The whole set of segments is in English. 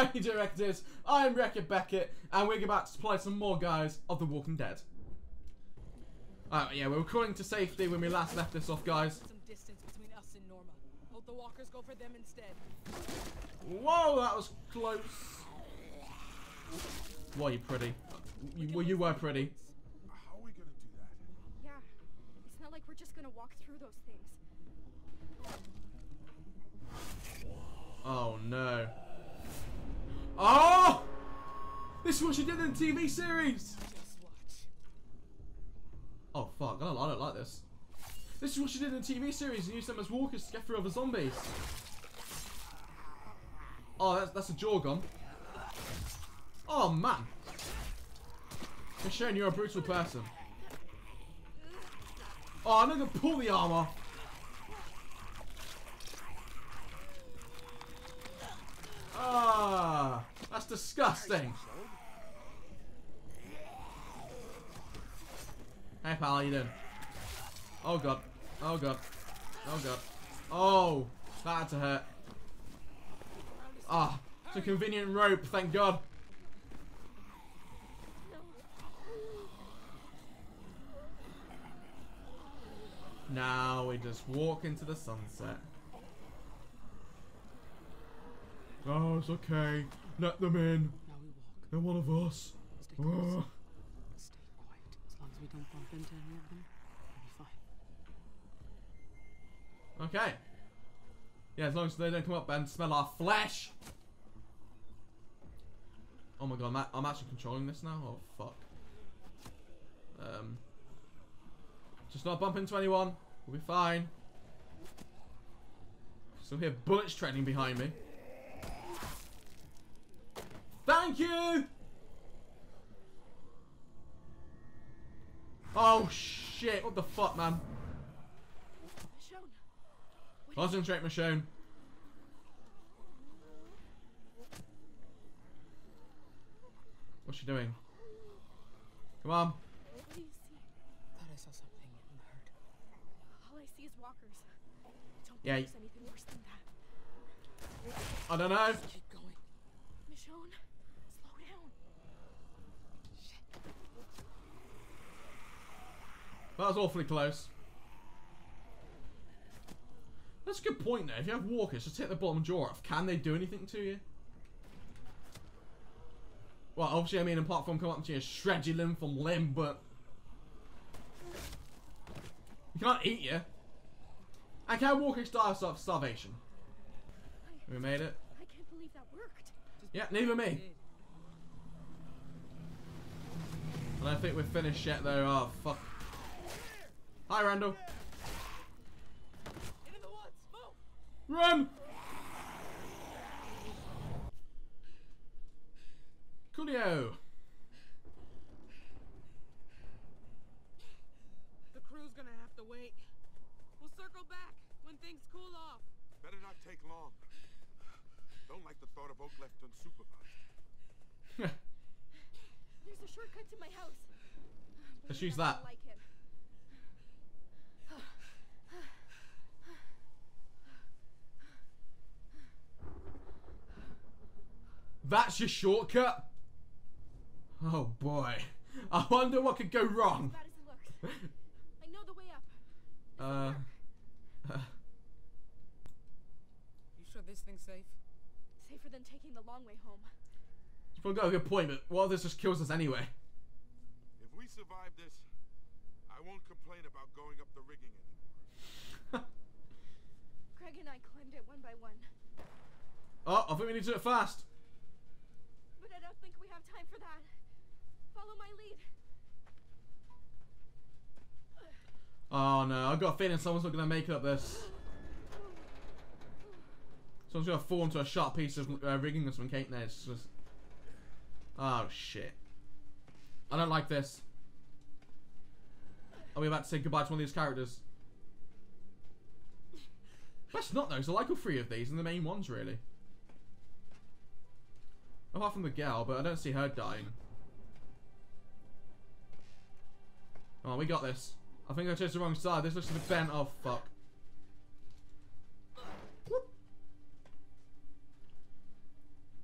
Hi Wreckateers, I'm Wreck-it Beckett, and we're about to play some more guys of The Walking Dead. Alright, yeah, we're recording to safety when we last left this off, guys. Some distance between us and Norma. Hope the walkers go for them instead. Whoa, that was close. Were you pretty? You, well, you were pretty. How are we gonna do that? Yeah, it's not like we're just gonna walk through those things. Oh no. Oh! This is what she did in the TV series! Oh fuck, I don't, I don't like this. This is what she did in the TV series and used them as walkers to get through other zombies. Oh, that's, that's a jaw gun. Oh man. Michonne, you're a brutal person. Oh, I'm gonna pull the armor. Ah, that's disgusting. Hey pal, how you doing? Oh god. Oh god. Oh god. Oh, that had to hurt. Ah, it's a convenient rope, thank god. Now we just walk into the sunset. Oh, it's okay. Let them in. Now we walk. They're one of us. Stay close. Oh. Stay quiet. As long as we don't bump into any of them, we'll be fine. Okay. Yeah, as long as they don't come up and smell our flesh. Oh my god, I'm, a- I'm actually controlling this now? Oh, fuck. Um. Just not bump into anyone. We'll be fine. Still hear bullets treading behind me. Thank you! Oh, shit. What the fuck, man? Michonne, Concentrate, Michonne. What's she doing? Come on. what do you see? Thought I saw something in the herd. All I see is walkers. I don't Yeah, anything worse than that. I don't know. Keep going. Michonne, slow down. That was awfully close. That's a good point, though. If you have walkers, just hit the bottom jaw off. Can they do anything to you? Well, obviously, I mean, apart from come up to you, shred your limb from limb, but... You can't eat you. And can walkers die of starvation? We made it. I can't believe that worked. Yeah, neither me. Did. I don't think we're finished yet, though. Oh, fuck. Hi, Randall. Into the woods. Move. Run! Coolio. The crew's gonna have to wait. We'll circle back when things cool off. Better not take long. Don't like the thought of Oak left unsupervised. There's a shortcut to my house. Let's use that. Like him. That's your shortcut? Oh boy. I wonder what could go wrong. bad as it looks. I know the way up. Uh, You sure this thing's safe? Safer than taking the long way home. you've probably got a good point, but what if this just kills us anyway? If we survive this, I won't complain about going up the rigging anymore. Greg and I climbed it one by one. Oh, I think we need to do it fast. But I don't think we have time for that. Follow my lead. Oh no, I've got a feeling someone's not to make it up this. Someone's to fall into a sharp piece of uh, rigging or something, ain't there? Just... Oh shit. I don't like this. Are we about to say goodbye to one of these characters? Best not though, so I like all three of these and the main ones really. Apart from the gal, but I don't see her dying. Oh, we got this. I think I chose the wrong side. This looks like a bent. Oh, fuck.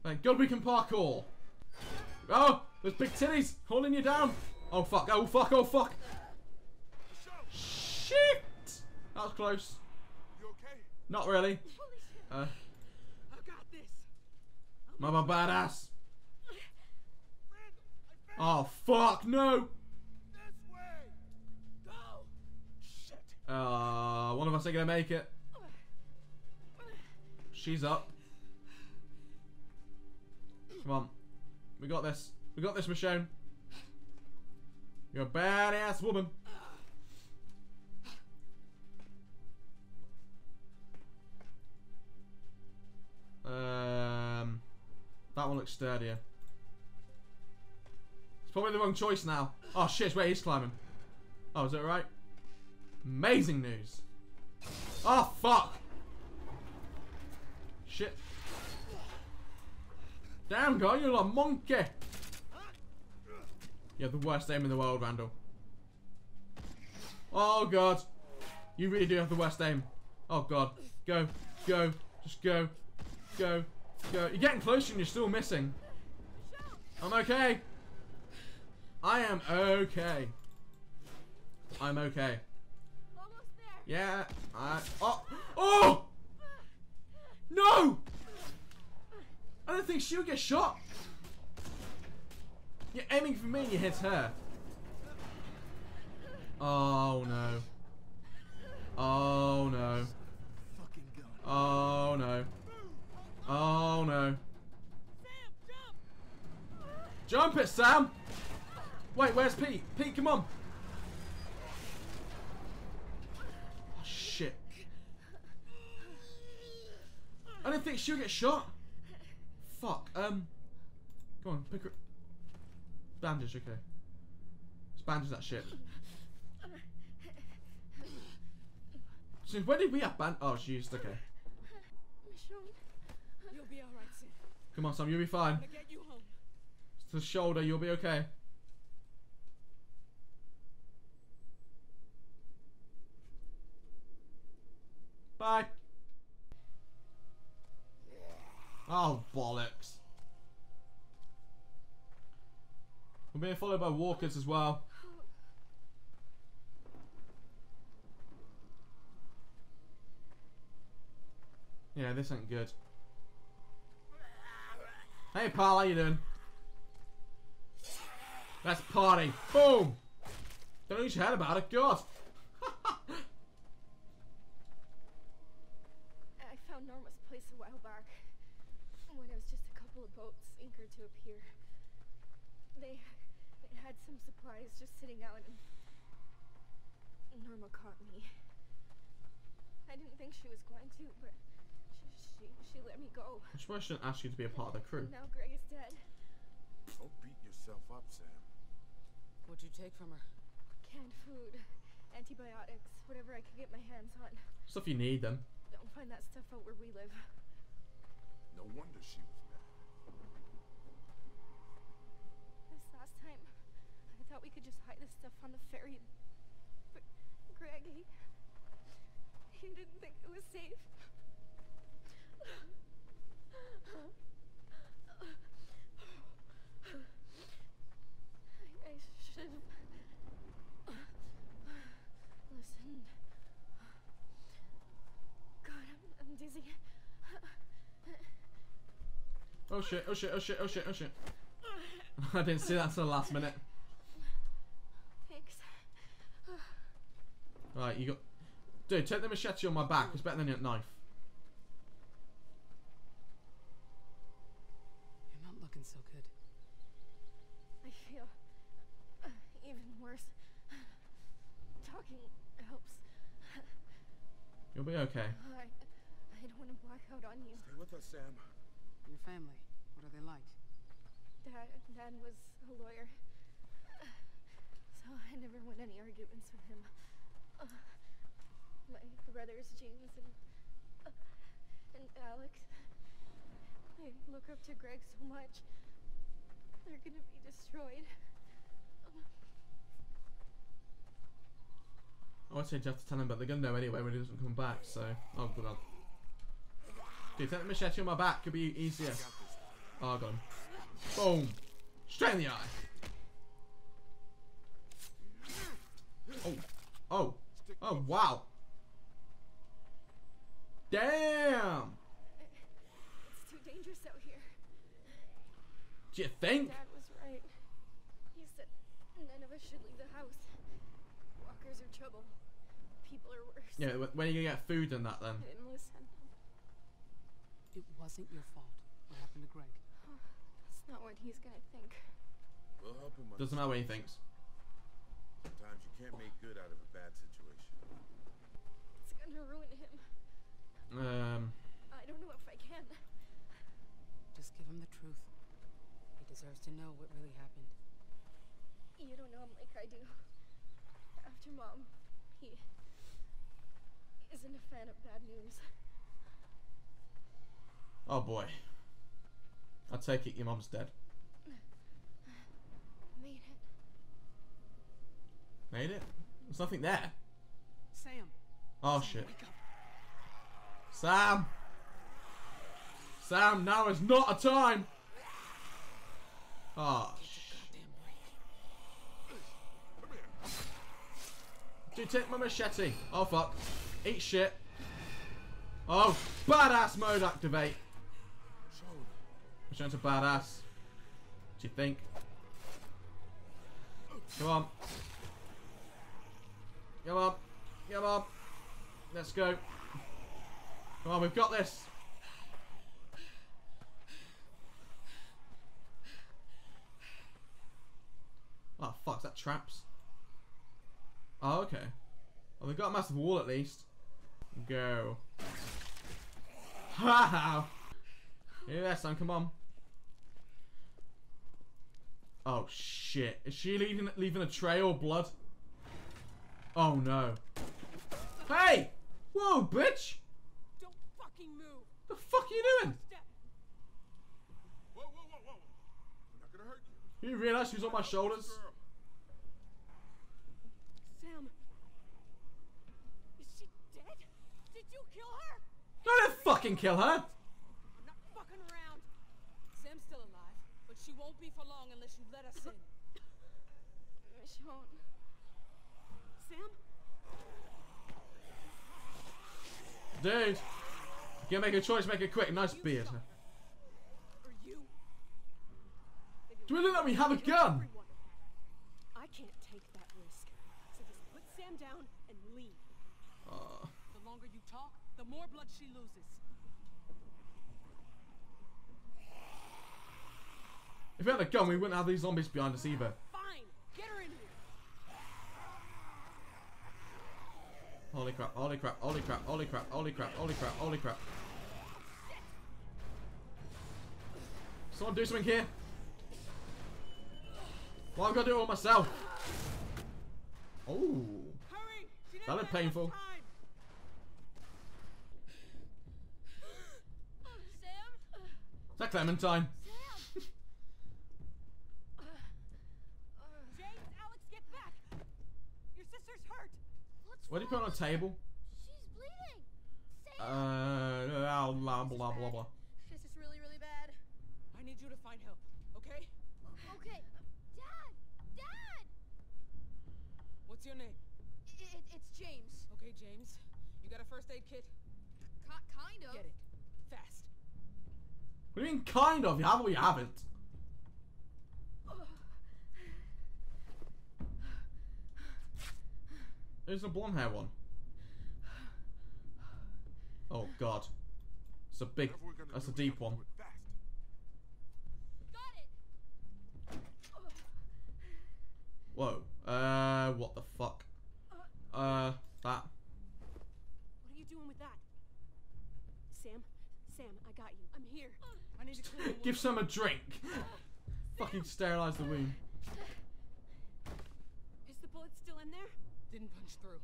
Thank God we can parkour. Oh, there's big titties holding you down. Oh fuck, oh fuck, oh fuck. Shit! That was close. You okay? Not really. Holy shit. Uh, I've got this. Mama badass. Randall, I Oh fuck, no! One of us gonna make it. She's up. Come on. We got this. We got this, Michonne. You're a badass woman. Um, that one looks sturdier. It's probably the wrong choice now. Oh shit, wait, he's climbing. Oh, is that right? Amazing news. Oh, fuck. Shit. Damn, guy, you're a monkey. You have the worst aim in the world, Randall. Oh, God. You really do have the worst aim. Oh, God. Go. Go. Just go. Go. Go. You're getting closer and you're still missing. I'm okay. I am okay. I'm okay. Yeah, I. Oh! Oh! No! I don't think she'll get shot. You're aiming for me and you hit her. Oh no. Oh no. Oh no. Oh no. Jump it, Sam! Wait, where's Pete? Pete, come on! Oh, shit. I don't think she'll get shot. Fuck. Um. Come on, pick her. Bandage, okay. Let's bandage that shit. Since when did we have band? Oh, she used. Okay. Michonne. You'll be all right, Sam. Come on, Sam. You'll be fine. You. It's the shoulder. You'll be okay. Bye. Oh, bollocks. We're being followed by walkers as well. Yeah, this ain't good. Hey, pal, how you doing? Let's party. Boom! Don't know what you heard about it. God. I found Norma's place a while back. When it was just a couple of boats anchored to a pier. They, they had some supplies just sitting out and Norma caught me. I didn't think she was going to, but she, she, she let me go. I suppose I shouldn't ask you to be a part of the crew. Now Greg is dead. Don't beat yourself up, Sam. What'd you take from her? Canned food, antibiotics, whatever I could get my hands on. Stuff you need, then. Don't find that stuff out where we live. No wonder she was mad. This last time, I thought we could just hide this stuff on the ferry. But Greg, he, he didn't think it was safe. I, I should have listened. God, I'm, I'm dizzy. Oh shit, oh shit, oh shit, oh shit, oh shit. I didn't see that until the last minute. Right, you got. Dude, take the machete on my back. It's better than a knife. You're not looking so good. I feel uh, even worse. Talking helps. You'll be okay. I, I don't want to black out on you. Stay with us, Sam. Your family, what are they like? Dad, Dad was a lawyer, so I never won any arguments with him. Uh, my brothers, James and uh, and Alex, they look up to Greg so much. They're gonna be destroyed. I would say you have to tell him, but they're gonna know anyway when he doesn't come back. So, oh good. on. Dude, take the machete on my back. Could be easier. I. Oh, I got him. Boom. Straight in the eye. Oh. Oh. Oh, wow. Damn. It's too dangerous out here. Do you think? Dad was right. He said none of us should leave the house. Walkers are trouble. People are worse. Yeah, wh- when are you gonna get food and that then? I didn't listen. It wasn't your fault. What happened to Greg? That's not what he's gonna think. We'll help him. Doesn't matter what he thinks. Sometimes you can't make good out of a bad situation. It's gonna ruin him. Um, I don't know if I can. Just give him the truth. He deserves to know what really happened. You don't know him like I do. After mom, he isn't a fan of bad news. oh boy. I take it your mom's dead. Made it. Made it? There's nothing there. Sam. Oh Sam, shit. Sam! Sam, now is not a time! Oh, break. Dude, take my machete. Oh, fuck. Eat shit. Oh, badass mode activate. Return to badass. What do you think? Come on. Come on. Come on. Let's go. Come on, we've got this. Oh, fuck, that traps? Oh, okay. Well, they've got a massive wall at least. Go. Ha ha! Yeah, son, come on. Oh shit! Is she leaving leaving a trail of blood? Oh no! Hey! Whoa, bitch! Don't fucking move. The fuck are you doing? Whoa, whoa, whoa, whoa! We're not gonna hurt you. You realize who's on my shoulders? Sam. Is she dead? Did you kill her? No, don't fucking kill her! I'm not fucking around. Sam's still alive, but she won't be for long unless you let us in. Michonne. Sam? Dude! You can make a choice, make it quick. Nice beard. Do we look like we have a gun? I can't take that risk. So just put Sam down and leave. Uh, The longer you talk, the more blood she loses. if we had a gun, we wouldn't have these zombies behind us either. Fine. Get her in here. Holy crap, holy crap, holy crap, holy crap, holy crap, holy crap, holy crap. Someone do something here. Well, I've got to do it all myself. Oh. That looked painful. Is that Clementine? Sam! James, Alex, get back. Your sister's hurt. What's What do you put on a table? She's bleeding! Sam! Uh, blah, blah, blah, blah, blah. This is really, really bad. I need you to find help, okay? Okay. Dad! Dad! What's your name? It, it's James. Okay, James. You got a first aid kit? Ki- kind of. Get it. Fast. What do you mean, kind of? You have or you haven't? There's a blonde hair one. Oh god. It's a big, Whatever we're gonna that's a deep one. do it fast. Got it! Whoa. Uh, what the fuck? Uh, that. What are you doing with that? Sam? Sam, I got you. I'm here. I need to clean the Give wound. some a drink. Fucking sterilize the wound. Is the bullet still in there? Didn't punch through.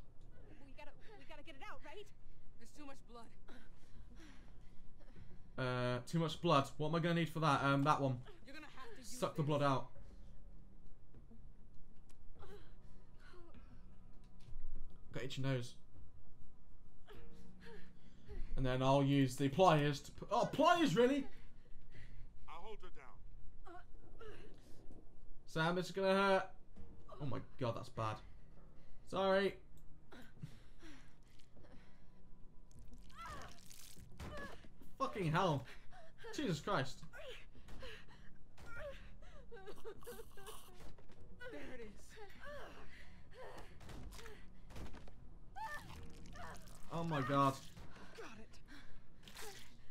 We gotta, we gotta get it out, right? There's too much blood. Uh, too much blood. What am I gonna need for that? Um, that one. You're gonna have to use Suck the this. blood out. Got itchy nose. And then I'll use the pliers to put. Oh, pliers, really? I'll hold her down. Sam, this is gonna hurt. Oh my god, that's bad. Sorry. Fucking hell. Jesus Christ. There it is. Oh my god. Got it.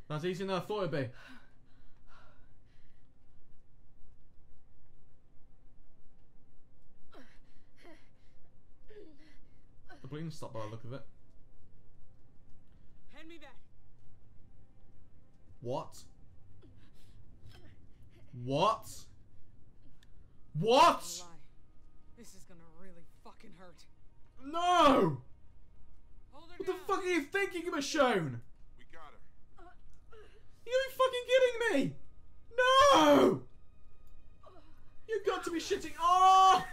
That's easier than I thought it'd be. The bleeding stopped by the look of it. Hand me that. What? What? What? This is gonna really fucking hurt. No! Hold her What the fuck are you thinking, Michonne? We got her. You fucking kidding me? No! You got to be shitting. Oh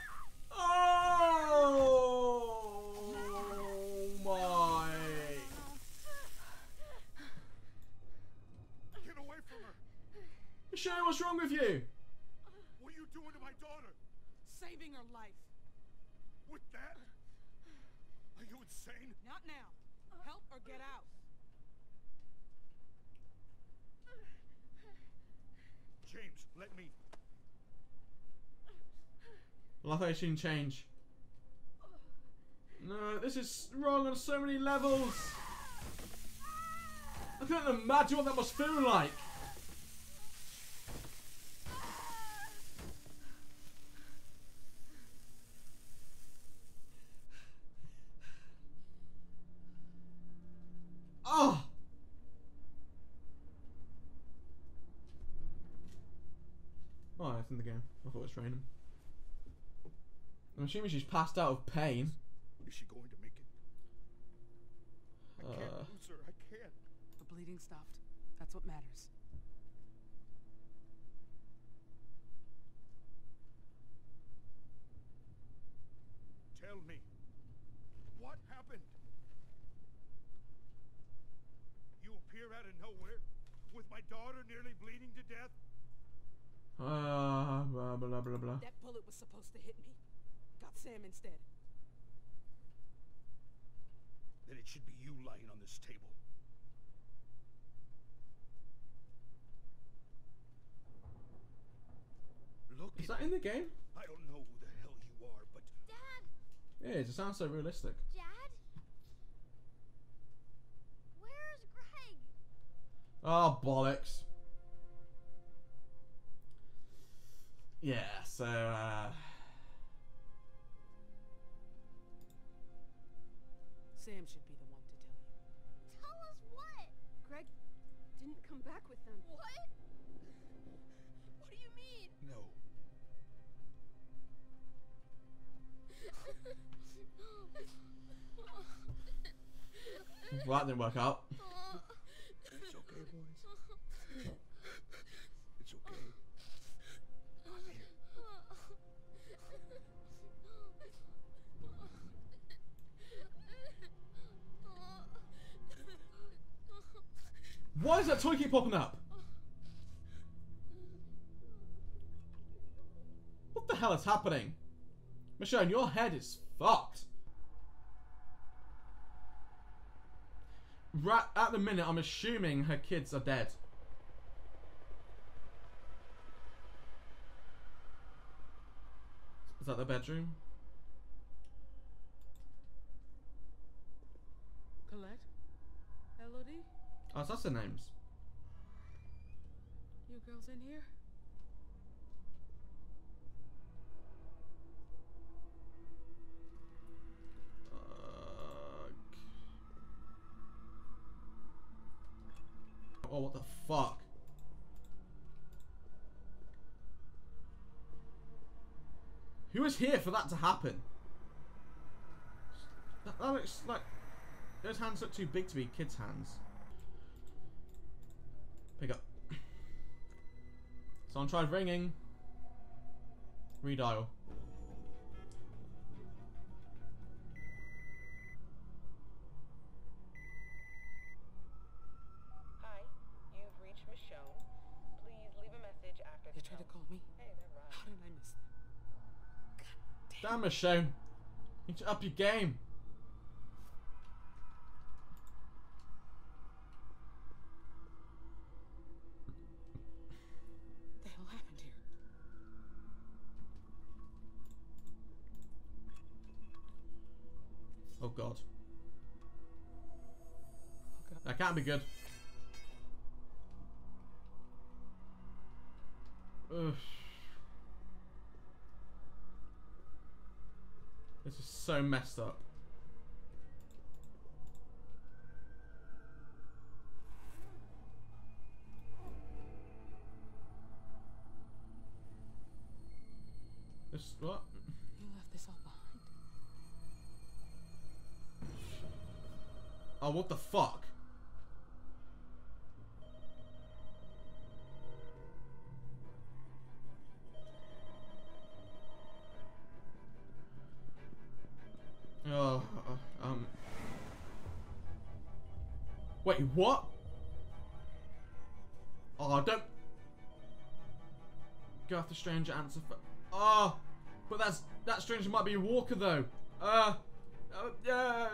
Not now. Help or get out. James, let me. Well, I thought I shouldn't change. No, this is wrong on so many levels. I can't imagine what that must feel like. Oh! Oh, it's in the game. I thought it was raining. I'm assuming she's passed out of pain. Is she going to make it? I can't Uh, lose her. I can't. The bleeding stopped. That's what matters. Tell me. What happened? You appear out of nowhere with my daughter nearly bleeding to death? uh, blah, blah, blah, blah. That bullet was supposed to hit me. Got Sam instead. Then it should be you lying on this table. Look Is that in the game? I don't know who the hell you are, but Dad, It is. It sounds so realistic. Dad? Where's Greg? Oh, bollocks. Yeah, so, uh... Sam should be the one to tell you. Tell us what? Greg didn't come back with them. What? What do you mean? no. Well, that didn't work out. Why does that toy keep popping up? What the hell is happening? Michonne, your head is fucked. Right at the minute, I'm assuming her kids are dead. Is that the bedroom? Oh, that's the names. You girls in here? Oh, what the fuck? Who was here for that to happen? That, that looks like those hands look too big to be kids' hands. Pick up. Someone tried ringing. Redial. Hi, you've reached Michonne. Please leave a message after they the tried to call me. Hey, they're right. How did I miss them? God damn. damn Michonne. Get up your game. God. That can't be good. Ugh. This is so messed up. This what? You left this all behind. Oh, what the fuck? Go after stranger answer for. Oh, but that's that stranger might be a walker though. Uh, uh, yeah.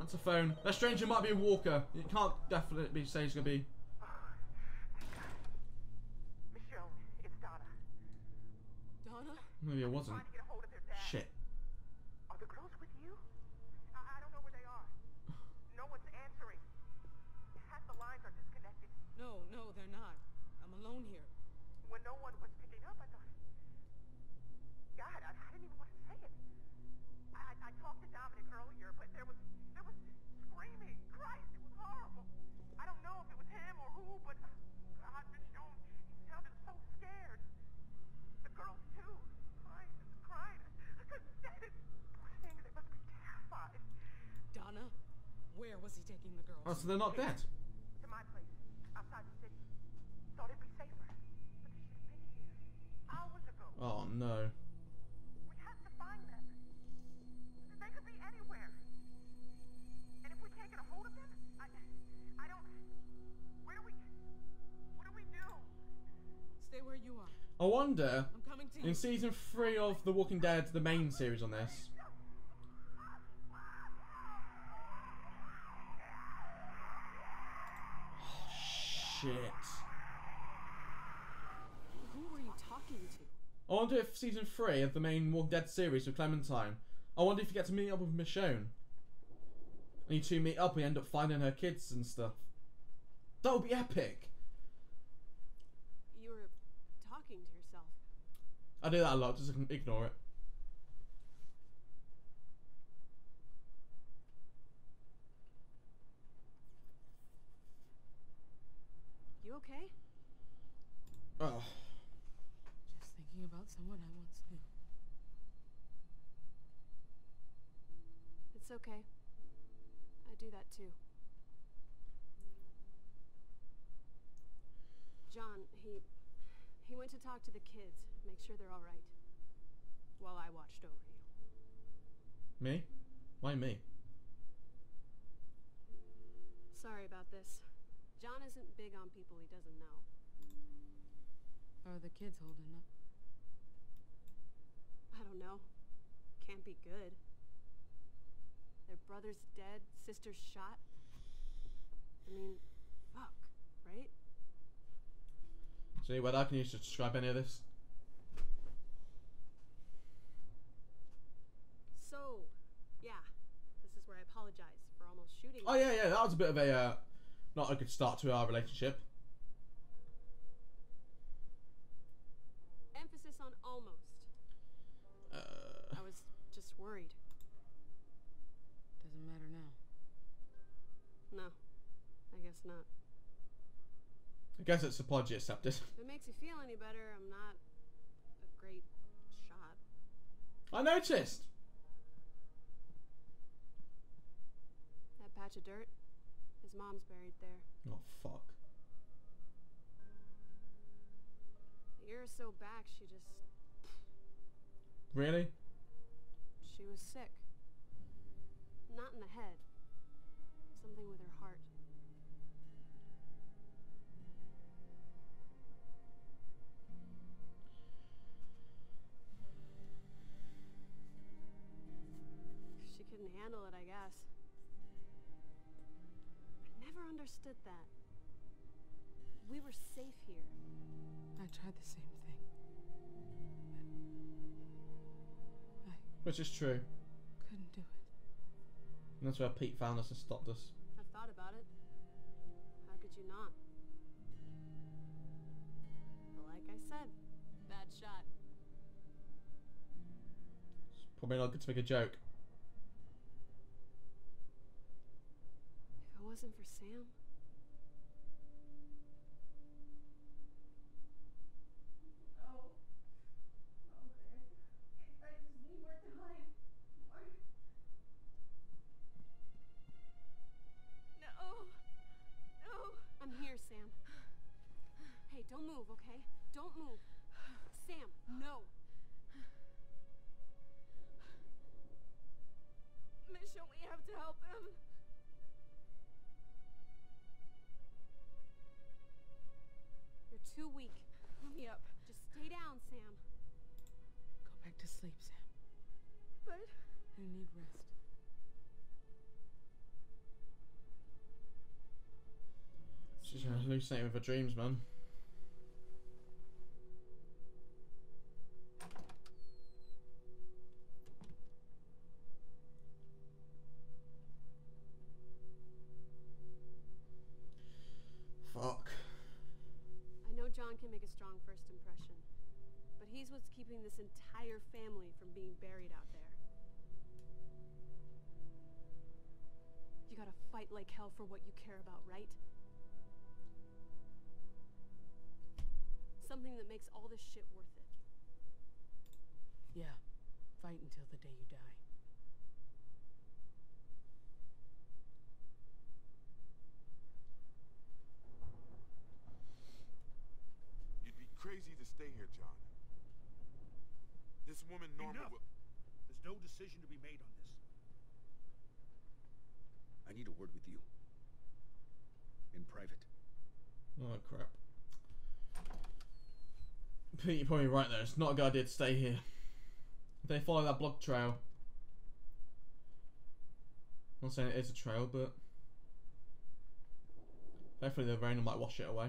a phone. That stranger might be a walker. It can't definitely say he's gonna be. Michonne, it's Donna. Donna? Maybe it wasn't. Trying to get a hold of their dad. Shit. Are the girls with you? I, I don't know where they are. No one's answering. Half the lines are disconnected. No, no, they're not. I'm alone here. When no one was picking up, I thought, God, I, I didn't even want to say it. I, I, I talked to Dominic earlier, but there was there was screaming, Christ, it was horrible. I don't know if it was him or who, but uh, God, Michonne, he sounded so scared. The girls too, crying and crying. I couldn't stand it. Poor things, they must be terrified. Donna? Where was he taking the girls? Oh, so they're not dead. To my place, outside the city. Thought it'd be safer, but they should have been here hours ago. Oh no. We have to find them. They could be anywhere. And if we can't get a hold of them, I, I don't. Where do we? What do we do? Stay where you are. I wonder I'm coming to you. in season three of The Walking Dead, the main series on this. Shit. Who were you talking to? I wonder if season three of the main Walking Dead series with Clementine. I wonder if you get to meet up with Michonne. And you two meet up and end up finding her kids and stuff. That would be epic. You were talking to yourself. I do that a lot, just ignore it. You okay? Oh. Just thinking about someone I once knew. It's okay. I do that too. John, he he went to talk to the kids, make sure they're all right. While I watched over you. Me? Why me? Sorry about this. John isn't big on people he doesn't know. Are the kids holding up? I don't know. Can't be good. Their brother's dead, sister's shot. I mean, fuck, right? So, I can use to describe any of this? So, yeah, this is where I apologize for almost shooting. Oh yeah, yeah, that was a bit of a uh, not a good start to our relationship. Emphasis on almost. Uh, I was just worried. Doesn't matter now. No, I guess not. I guess it's apology accepted. If it makes you feel any better, I'm not a great shot. I noticed. That patch of dirt, his mom's buried there. Oh fuck. A year or so back, she just. Really? She was sick. Not in the head. Something with her understood that. We were safe here. I tried the same thing. But I Which is true. couldn't do it. And that's where Pete found us and stopped us. I've thought about it. How could you not? But like I said, bad shot. It's probably not good to make a joke. If it wasn't for Sam, okay? Don't move. Sam, no. Misha, we have to help him. You're too weak. Let me up. Just stay down, Sam. Go back to sleep, Sam. But You need rest. She's hallucinating with her dreams, man. Can make a strong first impression, but he's what's keeping this entire family from being buried out there. You gotta fight like hell for what you care about, right? Something that makes all this shit worth it. Yeah. Fight until the day you die. You'd be crazy to stay here, John. This woman Norma Enough. will... There's no decision to be made on this. I need a word with you. In private. Oh crap. Pete, you're probably right there. It's not a good idea to stay here. If they follow that blood trail. I'm not saying it is a trail, but hopefully the rain might wash it away.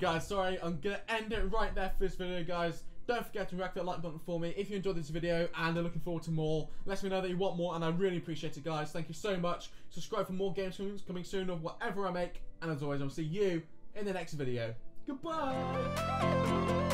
Guys, sorry, I'm gonna end it right there for this video guys. Don't forget to whack that like button for me if you enjoyed this video and are looking forward to more. Let me know that you want more and I really appreciate it guys. Thank you so much. Subscribe for more games coming soon of whatever I make. And as always, I'll see you in the next video. Goodbye!